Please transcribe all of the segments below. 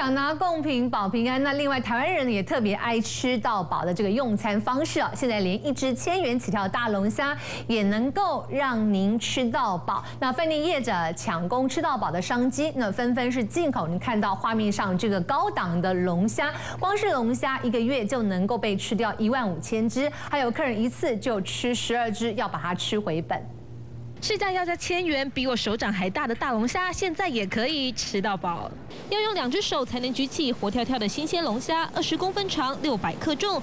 抢拿贡品保平安。那另外，台湾人也特别爱吃到饱的这个用餐方式啊，现在连一只千元起跳大龙虾也能够让您吃到饱。那饭店业者抢攻吃到饱的商机，那纷纷是进口。你看到画面上这个高档的龙虾，光是龙虾一个月就能够被吃掉一万五千只，还有客人一次就吃十二只，要把它吃回本。市价要价千元，比我手掌还大的大龙虾，现在也可以吃到饱。要用两只手才能举起活跳跳的新鲜龙虾，二十公分长，六百克重。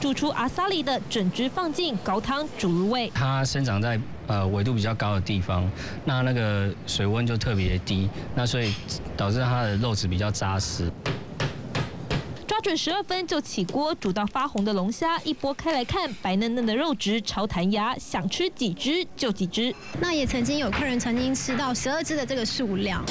煮出阿萨里的整只放进高汤煮入味。它生长在呃纬度比较高的地方，那那个水温就特别低，那所以导致它的肉质比较扎实。抓准十二分就起锅，煮到发红的龙虾一剥开来看，白嫩嫩的肉质超弹牙，想吃几只就几只。那也曾经有客人曾经吃到十二只的这个数量。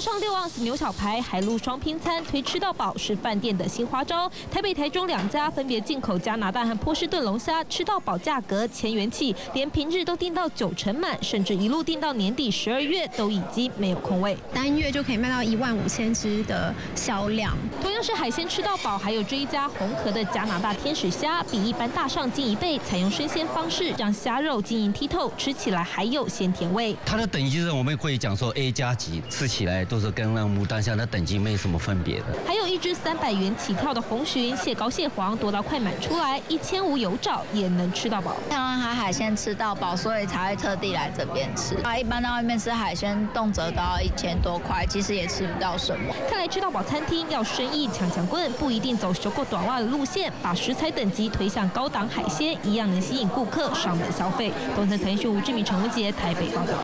上六盎司牛小排、海陆双拼餐，推吃到饱是饭店的新花招。台北、台中两家分别进口加拿大和波士顿龙虾，吃到饱价格千元起，连平日都订到九成满，甚至一路订到年底十二月都已经没有空位，单月就可以卖到一万五千只的销量。同样是海鲜吃到饱，还有这一家红壳的加拿大天使虾，比一般大上近一倍，采用生鲜方式，让虾肉晶莹剔透，吃起来还有鲜甜味。它的等级是我们可以讲说 A 加级，吃起来。都是跟那牡丹虾的等级没什么分别的。还有一只三百元起跳的红鲟，蟹膏蟹黄多到快满出来，一千五有找也能吃到饱。台湾海海鲜吃到饱，所以才会特地来这边吃。啊，一般在外面吃海鲜，动辄都要一千多块，其实也吃不到什么。看来吃到饱餐厅要生意抢抢棍，不一定走收购短袜的路线，把食材等级推向高档海鲜，一样能吸引顾客上门消费。东森腾讯吴志明、陈文杰台北报道。